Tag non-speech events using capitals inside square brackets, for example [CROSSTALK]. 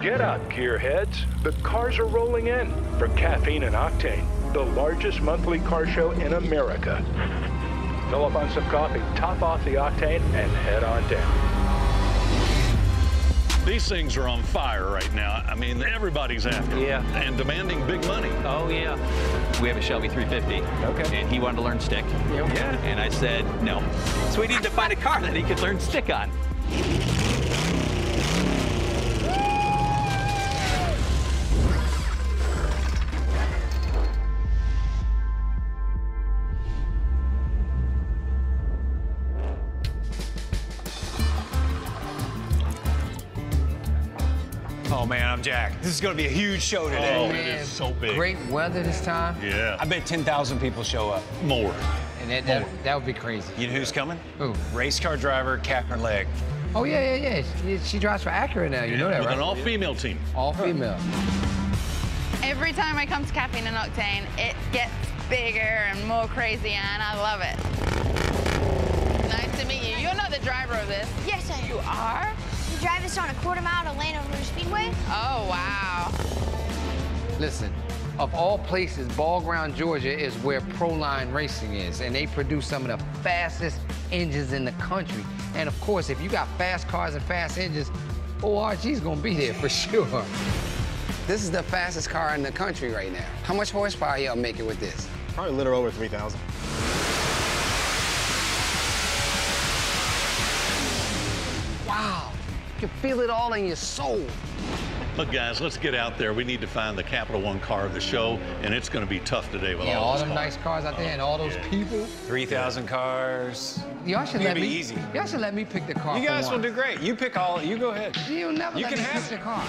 Get out, gearheads. The cars are rolling in for Caffeine and Octane, the largest monthly car show in America. Fill up on some coffee, top off the octane, and head on down. These things are on fire right now. I mean, everybody's after them Yeah. and demanding big money. Oh, yeah. We have a Shelby 350. Okay. And he wanted to learn stick. Yeah. And I said no. So we needed to find a car that he could learn stick on. Oh man, I'm Jack. This is gonna be a huge show oh, today. Oh, it is so big. Great weather this time. Yeah. I bet 10,000 people show up. More. And that, that, that would be crazy. You know who's coming? Who? Race car driver Katherine Legge. Oh, yeah, yeah, yeah. She, she drives for Acura now. You know that, With right? an all-female team. All female. Every time I come to Caffeine and Octane, it gets bigger and more crazy, and I love it. Nice to meet you. You're not the driver of this. Yes, I am. You are? You drive this on a quarter mile to Orlando Motor Oh, wow. Listen, of all places, Ball Ground, Georgia is where Proline Racing is, and they produce some of the fastest engines in the country. And of course, if you got fast cars and fast engines, ORG's gonna be there for [LAUGHS] sure. This is the fastest car in the country right now. How much horsepower y'all making with this? Probably a little over 3,000. Can feel it all in your soul. Look, guys, let's get out there. We need to find the Capital One car of the show, and it's going to be tough today with Yeah, all all those them cars. nice cars out there and all those Yeah. people. 3,000 cars. Y'all should let gonna me. easy. Y'all should let me pick the car. You for guys will once. do great. You pick all, you go ahead. You'll never You let can me have pick it. the car.